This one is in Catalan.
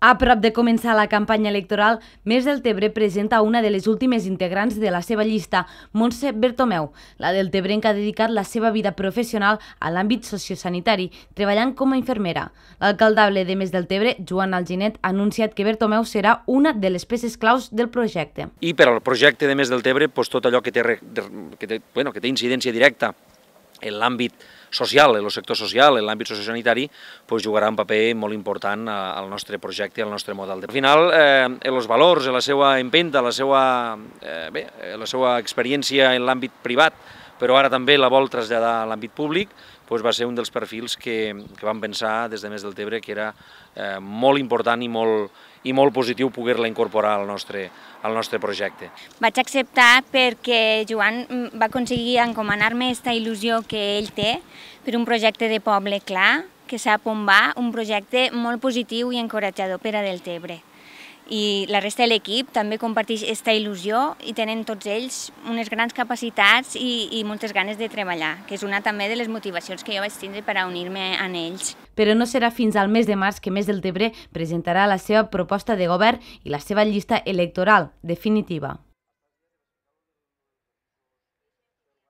A prop de començar la campanya electoral, Més del Tebre presenta una de les últimes integrants de la seva llista, Montse Bertomeu. La del Tebrenca ha dedicat la seva vida professional a l'àmbit sociosanitari, treballant com a infermera. L'alcaldable de Més del Tebre, Joan Alginet, ha anunciat que Bertomeu serà una de les peces claus del projecte. I per al projecte de Més del Tebre, doncs, tot allò que té, que té, bueno, que té incidència directa en l'àmbit social, en el sector social, en l'àmbit sociosanitari, pues, jugarà un paper molt important al nostre projecte, al nostre model. Al final, eh, els valors, la seva empenta, la seva, eh, bé, la seva experiència en l'àmbit privat, però ara també la vol traslladar a l'àmbit públic, doncs va ser un dels perfils que, que vam pensar des de Més del Tebre que era eh, molt important i molt, i molt positiu poder-la incorporar al nostre, al nostre projecte. Vaig acceptar perquè Joan va aconseguir encomanar-me aquesta il·lusió que ell té per un projecte de poble clar, que sap on va, un projecte molt positiu i encoratjador per a Deltebre i la resta de l'equip també comparteix aquesta il·lusió i tenen tots ells unes grans capacitats i, i moltes ganes de treballar, que és una també de les motivacions que jo vaig tindre per a unir-me a ells. Però no serà fins al mes de març que Més del Tebre presentarà la seva proposta de govern i la seva llista electoral definitiva.